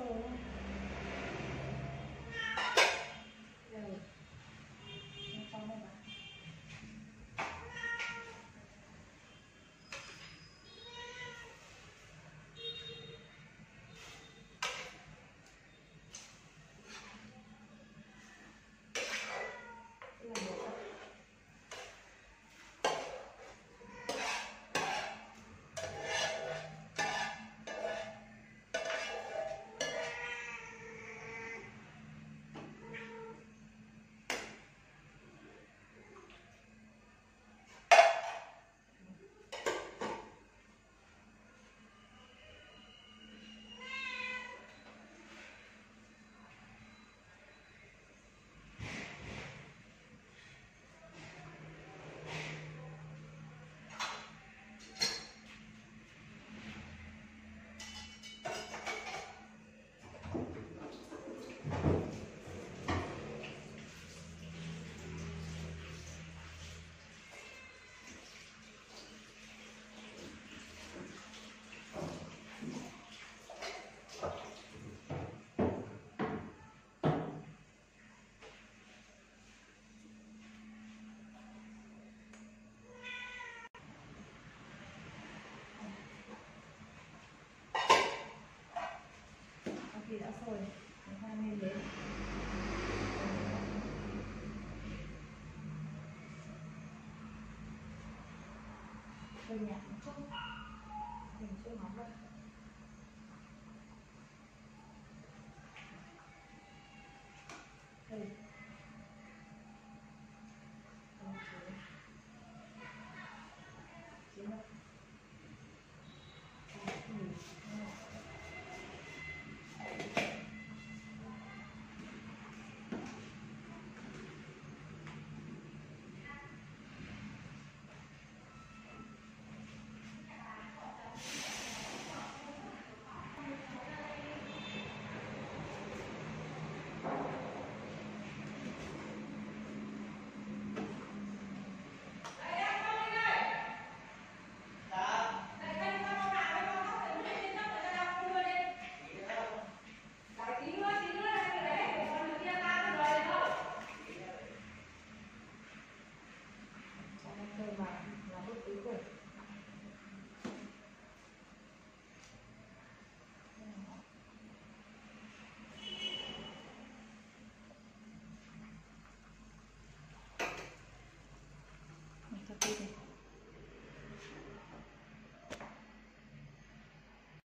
Oh. Rồi. Chúng ta nên đến tôi nhạc cũng không Mình chưa nói đâu.